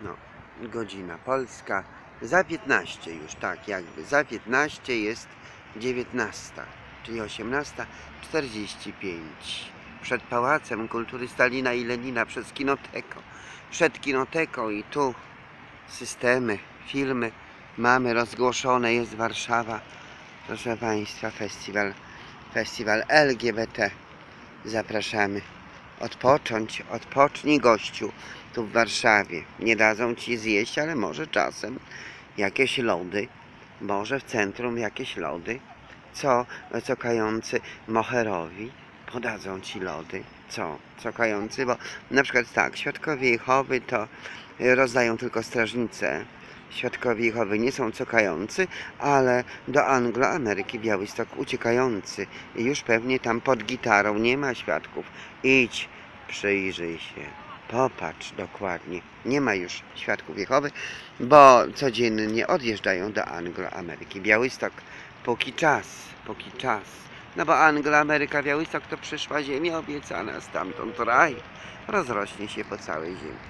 No, godzina polska. Za 15 już, tak jakby. Za 15 jest 19, czyli 18.45. Przed Pałacem Kultury Stalina i Lenina, przez Kinoteko. Przed Kinoteką i tu systemy, filmy mamy rozgłoszone. Jest Warszawa. Proszę Państwa, festiwal, festiwal LGBT. Zapraszamy. Odpocząć, odpocznij gościu tu w Warszawie. Nie dadzą ci zjeść, ale może czasem jakieś lody, może w centrum jakieś lody, co cokający moherowi podadzą ci lody. Co? Cokający, bo na przykład tak, świadkowie Jehowy to rozdają tylko strażnice. Świadkowie Jehowy nie są cokający, ale do Anglo-Ameryki Białystok uciekający. Już pewnie tam pod gitarą nie ma świadków. Idź, przyjrzyj się. Popatrz dokładnie. Nie ma już świadków Jehowy, bo codziennie odjeżdżają do Anglo-Ameryki. Białystok póki czas, póki czas. No bo Anglo-Ameryka, Białystok to przyszła ziemia obiecana, stamtąd raj rozrośnie się po całej ziemi.